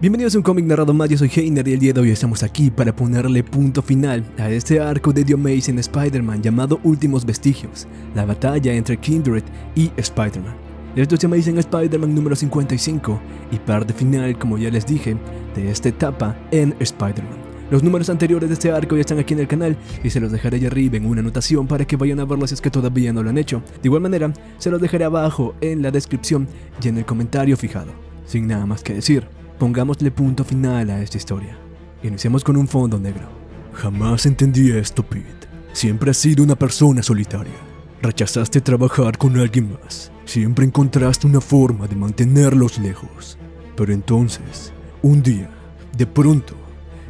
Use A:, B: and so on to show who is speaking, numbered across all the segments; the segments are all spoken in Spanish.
A: Bienvenidos a un cómic narrado más, yo soy Heiner y el día de hoy estamos aquí para ponerle punto final a este arco de The Amazing Spider-Man llamado Últimos Vestigios, la batalla entre Kindred y Spider-Man. Esto es The Amazing Spider-Man número 55 y parte final, como ya les dije, de esta etapa en Spider-Man. Los números anteriores de este arco ya están aquí en el canal y se los dejaré allá arriba en una anotación para que vayan a verlos si es que todavía no lo han hecho. De igual manera, se los dejaré abajo en la descripción y en el comentario fijado. Sin nada más que decir, Pongámosle punto final a esta historia. Iniciamos con un fondo negro.
B: Jamás entendí esto, Pete. Siempre has sido una persona solitaria. Rechazaste trabajar con alguien más. Siempre encontraste una forma de mantenerlos lejos. Pero entonces, un día, de pronto,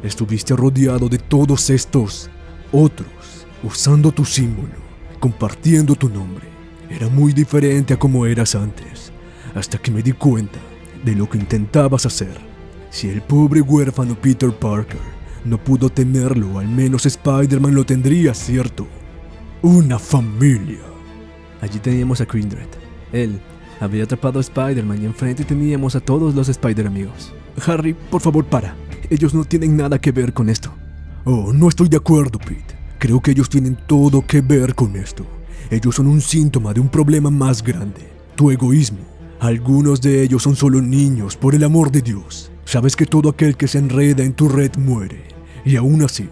B: estuviste rodeado de todos estos otros, usando tu símbolo, compartiendo tu nombre. Era muy diferente a como eras antes, hasta que me di cuenta de lo que intentabas hacer. Si el pobre huérfano Peter Parker no pudo tenerlo, al menos Spider-Man lo tendría, ¿cierto? Una familia.
A: Allí teníamos a Kindred. Él había atrapado a Spider-Man y enfrente teníamos a todos los Spider-Amigos. Harry, por favor, para. Ellos no tienen nada que ver con esto.
B: Oh, no estoy de acuerdo, Pete. Creo que ellos tienen todo que ver con esto. Ellos son un síntoma de un problema más grande, tu egoísmo. Algunos de ellos son solo niños, por el amor de Dios. Sabes que todo aquel que se enreda en tu red muere. Y aún así,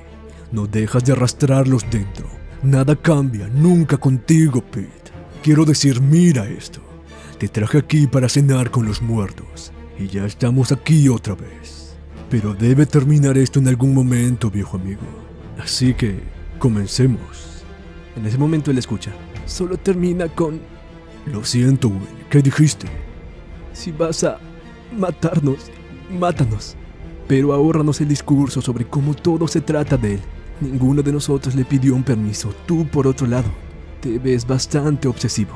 B: no dejas de arrastrarlos dentro. Nada cambia nunca contigo, Pete. Quiero decir, mira esto. Te traje aquí para cenar con los muertos. Y ya estamos aquí otra vez. Pero debe terminar esto en algún momento, viejo amigo. Así que, comencemos.
A: En ese momento él escucha. Solo termina con...
B: Lo siento, Will. ¿Qué dijiste?
A: Si vas a matarnos, mátanos. Pero ahórranos el discurso sobre cómo todo se trata de él. Ninguno de nosotros le pidió un permiso. Tú, por otro lado, te ves bastante obsesivo.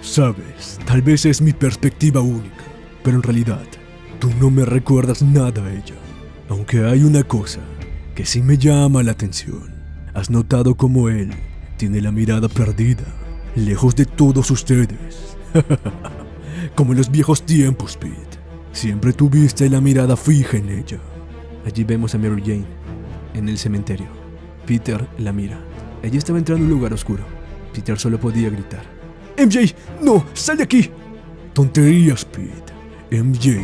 B: Sabes, tal vez es mi perspectiva única, pero en realidad, tú no me recuerdas nada a ella. Aunque hay una cosa que sí me llama la atención. ¿Has notado cómo él tiene la mirada perdida, lejos de todos ustedes? Como en los viejos tiempos, Pete. Siempre tuviste la mirada fija en ella.
A: Allí vemos a Mary Jane, en el cementerio. Peter la mira. Ella estaba entrando en un lugar oscuro. Peter solo podía gritar.
B: MJ, no, sal de aquí. Tonterías, Pete. MJ,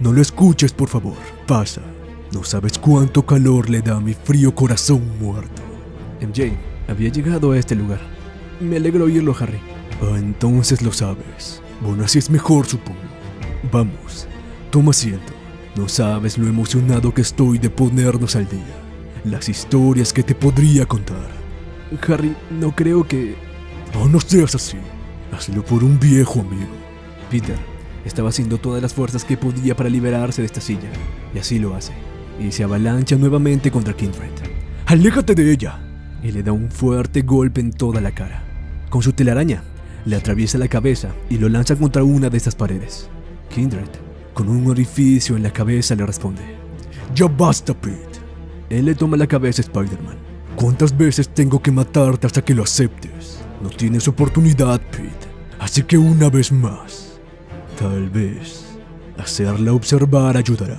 B: no lo escuches, por favor. Pasa. No sabes cuánto calor le da a mi frío corazón muerto.
A: MJ había llegado a este lugar. Me alegro oírlo, Harry.
B: Ah, entonces lo sabes. Bueno, así es mejor, supongo. Vamos, toma asiento. No sabes lo emocionado que estoy de ponernos al día. Las historias que te podría contar.
A: Harry, no creo que...
B: Oh, no seas así. Hazlo por un viejo amigo.
A: Peter estaba haciendo todas las fuerzas que podía para liberarse de esta silla. Y así lo hace. Y se avalancha nuevamente contra Kindred.
B: ¡Aléjate de ella!
A: Y le da un fuerte golpe en toda la cara. Con su telaraña, le atraviesa la cabeza y lo lanza contra una de estas paredes. Kindred, con un orificio en la cabeza, le responde.
B: Ya basta, Pete.
A: Él le toma la cabeza a Spider-Man.
B: ¿Cuántas veces tengo que matarte hasta que lo aceptes? No tienes oportunidad, Pete. Así que una vez más, tal vez, hacerla observar ayudará.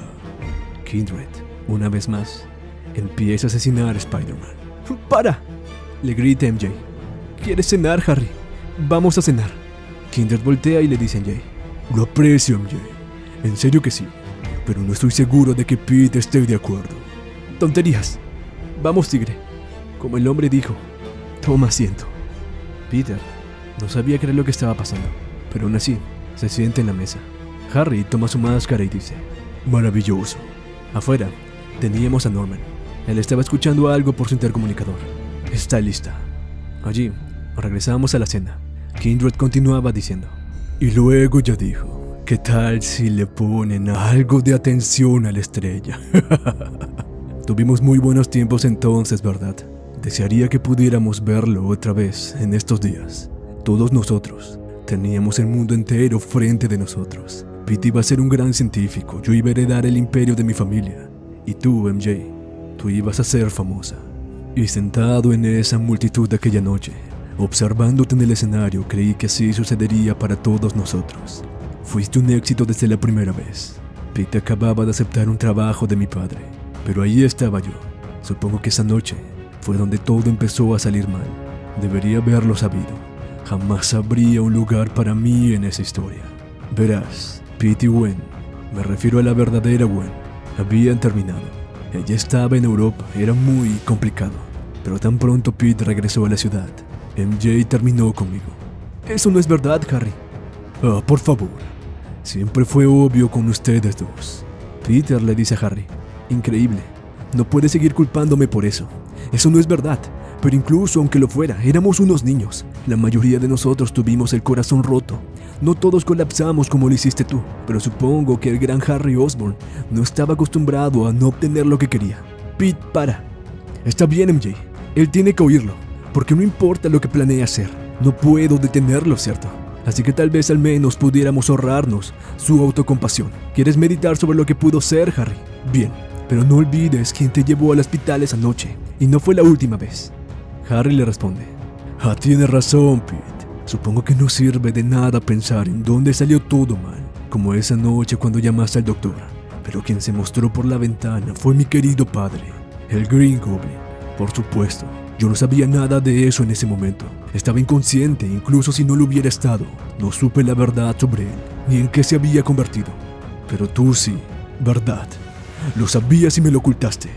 A: Kindred, una vez más, empieza a asesinar a Spider-Man. ¡Para! Le grita MJ. ¿Quieres cenar, Harry? Vamos a cenar. Kindred voltea y le dice a MJ.
B: Lo aprecio, MJ. En serio que sí. Pero no estoy seguro de que Pete esté de acuerdo.
A: Tonterías. Vamos, tigre. Como el hombre dijo, toma asiento. Peter no sabía era lo que estaba pasando, pero aún así se siente en la mesa. Harry toma su máscara y dice,
B: maravilloso.
A: Afuera teníamos a Norman. Él estaba escuchando algo por su intercomunicador. Está lista. Allí regresamos a la cena. Kindred continuaba diciendo.
B: Y luego ya dijo, ¿qué tal si le ponen algo de atención a la estrella?
A: Tuvimos muy buenos tiempos entonces, ¿verdad? Desearía que pudiéramos verlo otra vez en estos días. Todos nosotros teníamos el mundo entero frente de nosotros. Pete iba a ser un gran científico, yo iba a heredar el imperio de mi familia. Y tú, MJ, tú ibas a ser famosa. Y sentado en esa multitud de aquella noche, observándote en el escenario, creí que así sucedería para todos nosotros. Fuiste un éxito desde la primera vez.
B: Pete acababa de aceptar un trabajo de mi padre, pero ahí estaba yo. Supongo que esa noche fue donde todo empezó a salir mal. Debería haberlo sabido. Jamás habría un lugar para mí en esa historia. Verás, Pete y Gwen, me refiero a la verdadera Gwen, habían terminado. Ella estaba en Europa, era muy complicado. Pero tan pronto Pete regresó a la ciudad, MJ terminó conmigo.
A: Eso no es verdad, Harry.
B: Ah, por favor. Siempre fue obvio con ustedes dos.
A: Peter le dice a Harry. Increíble. No puedes seguir culpándome por eso. Eso no es verdad. Pero incluso aunque lo fuera, éramos unos niños. La mayoría de nosotros tuvimos el corazón roto. No todos colapsamos como lo hiciste tú, pero supongo que el gran Harry Osborn no estaba acostumbrado a no obtener lo que quería. Pete, para. Está bien, MJ. Él tiene que oírlo, porque no importa lo que planea hacer. No puedo detenerlo, ¿cierto? Así que tal vez al menos pudiéramos ahorrarnos su autocompasión. ¿Quieres meditar sobre lo que pudo ser, Harry? Bien, pero no olvides quién te llevó al hospital esa noche, y no fue la última vez. Harry le responde.
B: Ah, tienes razón, Pete. Supongo que no sirve de nada pensar en dónde salió todo mal, como esa noche cuando llamaste al doctor. Pero quien se mostró por la ventana fue mi querido padre, el Green Goblin. Por supuesto, yo no sabía nada de eso en ese momento. Estaba inconsciente, incluso si no lo hubiera estado. No supe la verdad sobre él, ni en qué se había convertido. Pero tú sí, ¿verdad? Lo sabías y me lo ocultaste.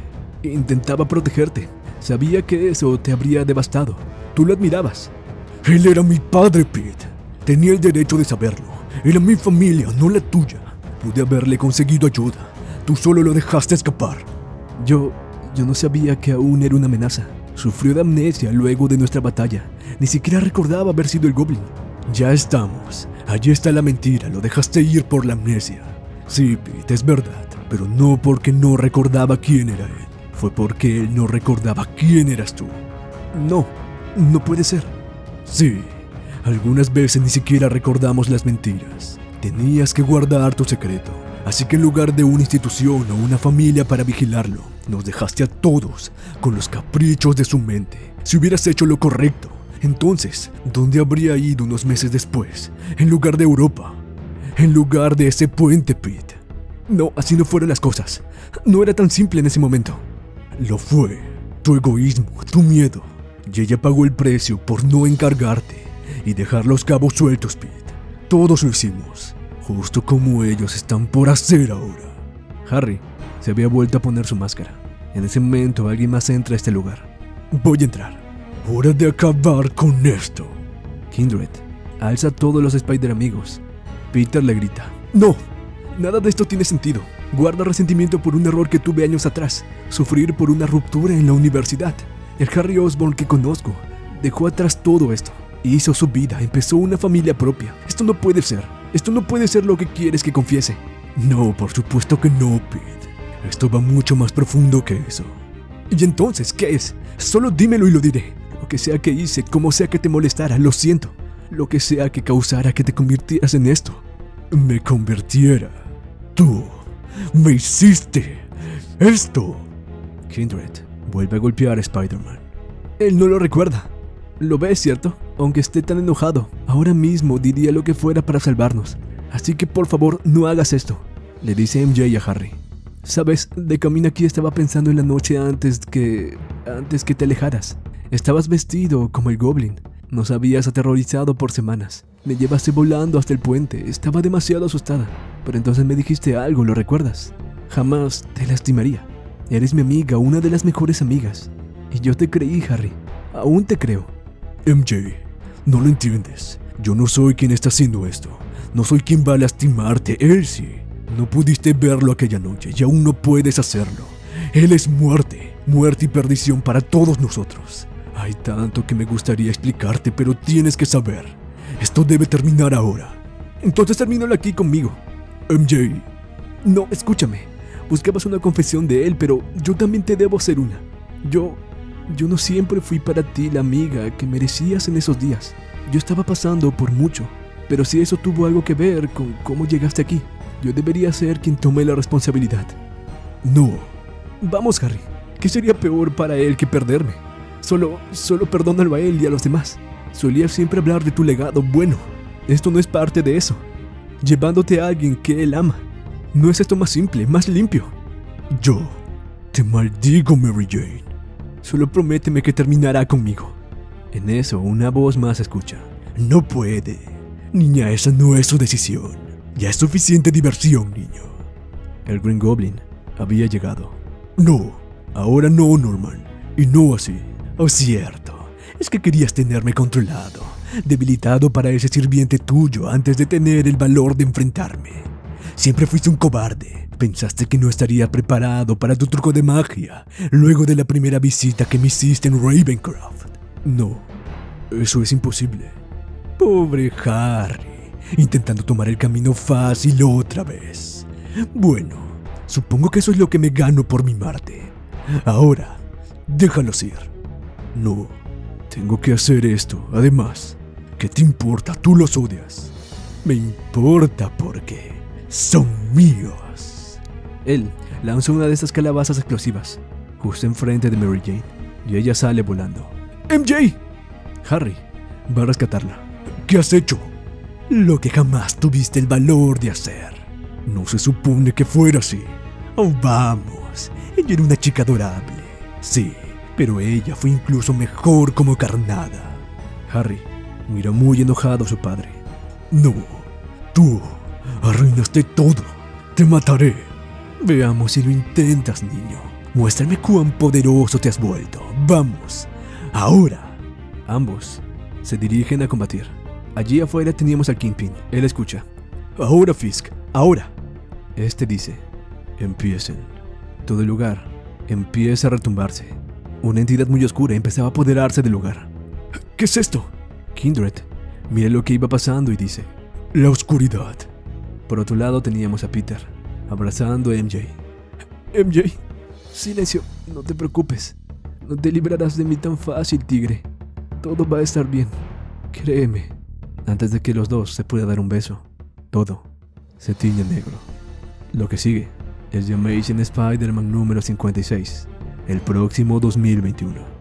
A: Intentaba protegerte. Sabía que eso te habría devastado. Tú lo admirabas.
B: Él era mi padre, Pete. Tenía el derecho de saberlo. Era mi familia, no la tuya. Pude haberle conseguido ayuda. Tú solo lo dejaste escapar.
A: Yo... yo no sabía que aún era una amenaza. Sufrió de amnesia luego de nuestra batalla. Ni siquiera recordaba haber sido el Goblin.
B: Ya estamos. Allí está la mentira. Lo dejaste ir por la amnesia. Sí, Pete, es verdad. Pero no porque no recordaba quién era él. Fue porque él no recordaba quién eras tú.
A: No, no puede ser.
B: Sí, algunas veces ni siquiera recordamos las mentiras. Tenías que guardar tu secreto. Así que en lugar de una institución o una familia para vigilarlo, nos dejaste a todos con los caprichos de su mente. Si hubieras hecho lo correcto, entonces, ¿dónde habría ido unos meses después? En lugar de Europa. En lugar de ese puente, Pete.
A: No, así no fueron las cosas. No era tan simple en ese momento.
B: Lo fue. Tu egoísmo, tu miedo. Y ella pagó el precio por no encargarte y dejar los cabos sueltos, Pete. Todos lo hicimos, justo como ellos están por hacer ahora.
A: Harry se había vuelto a poner su máscara. En ese momento alguien más entra a este lugar.
B: Voy a entrar. Hora de acabar con esto.
A: Kindred alza a todos los Spider amigos. Peter le grita. No, nada de esto tiene sentido. Guarda resentimiento por un error que tuve años atrás. Sufrir por una ruptura en la universidad. El Harry Osborn que conozco dejó atrás todo esto. Hizo su vida, empezó una familia propia. Esto no puede ser. Esto no puede ser lo que quieres que confiese.
B: No, por supuesto que no, Pete. Esto va mucho más profundo que eso.
A: ¿Y entonces qué es? Solo dímelo y lo diré. Lo que sea que hice, como sea que te molestara, lo siento. Lo que sea que causara que te convirtieras en esto.
B: Me convirtiera. Tú me hiciste esto.
A: Kindred vuelve a golpear a Spider-Man. Él no lo recuerda. Lo ves, ¿cierto? Aunque esté tan enojado, ahora mismo diría lo que fuera para salvarnos. Así que por favor no hagas esto, le dice MJ a Harry. Sabes, de camino aquí estaba pensando en la noche antes que... antes que te alejaras. Estabas vestido como el Goblin. Nos habías aterrorizado por semanas. Me llevaste volando hasta el puente. Estaba demasiado asustada. Pero entonces me dijiste algo, ¿lo recuerdas? Jamás te lastimaría. Eres mi amiga, una de las mejores amigas. Y yo te creí, Harry. Aún te creo.
B: MJ, no lo entiendes. Yo no soy quien está haciendo esto. No soy quien va a lastimarte, sí. No pudiste verlo aquella noche y aún no puedes hacerlo. Él es muerte, muerte y perdición para todos nosotros. Hay tanto que me gustaría explicarte, pero tienes que saber. Esto debe terminar ahora.
A: Entonces termínalo aquí conmigo.
B: MJ.
A: No, escúchame. Buscabas una confesión de él, pero yo también te debo hacer una. Yo... Yo no siempre fui para ti la amiga que merecías en esos días. Yo estaba pasando por mucho. Pero si eso tuvo algo que ver con cómo llegaste aquí, debería ser quien tome la responsabilidad.
B: No.
A: Vamos, Harry. ¿Qué sería peor para él que perderme? Solo, solo perdónalo a él y a los demás. Solía siempre hablar de tu legado bueno. Esto no es parte de eso. Llevándote a alguien que él ama. ¿No es esto más simple, más limpio?
B: Yo te maldigo, Mary Jane.
A: Solo prométeme que terminará conmigo. En eso, una voz más escucha.
B: No puede. Niña, esa no es su decisión. Ya es suficiente diversión, niño.
A: El Green Goblin había llegado.
B: No, ahora no, Norman. Y no así. Oh, cierto. Es que querías tenerme controlado, debilitado para ese sirviente tuyo antes de tener el valor de enfrentarme. Siempre fuiste un cobarde. Pensaste que no estaría preparado para tu truco de magia luego de la primera visita que me hiciste en Ravencroft.
A: No, eso es imposible.
B: Pobre Harry, intentando tomar el camino fácil otra vez. Bueno, supongo que eso es lo que me gano por mi Marte. Ahora, déjalos ir.
A: No, tengo que hacer esto. Además,
B: ¿qué te importa? Tú los odias.
A: Me importa porque
B: son míos.
A: Él lanza una de esas calabazas explosivas, justo enfrente de Mary Jane, y ella sale volando.
B: ¡MJ!
A: Harry va a rescatarla.
B: ¿Qué has hecho? Lo que jamás tuviste el valor de hacer. No se supone que fuera así. Oh, vamos. Ella era una chica adorable. Sí, pero ella fue incluso mejor como carnada.
A: Harry mira muy enojado a su padre.
B: No, tú arruinaste todo. Te mataré.
A: Veamos si lo intentas, niño.
B: Muéstrame cuán poderoso te has vuelto. Vamos, ahora.
A: Ambos se dirigen a combatir. Allí afuera teníamos al Kingpin. Él escucha.
B: Ahora, Fisk, ahora.
A: Este dice, empiecen. Todo el lugar empieza a retumbarse. Una entidad muy oscura empezaba a apoderarse del lugar.
B: ¿Qué es esto?
A: Kindred mira lo que iba pasando y dice,
B: la oscuridad.
A: Por otro lado teníamos a Peter, abrazando a MJ.
B: MJ,
A: silencio, no te preocupes. No te librarás de mí tan fácil, tigre. Todo va a estar bien. Créeme. Antes de que los dos se pueda dar un beso, todo se tiñe negro. Lo que sigue es The Amazing Spider-Man número 56, el próximo 2021.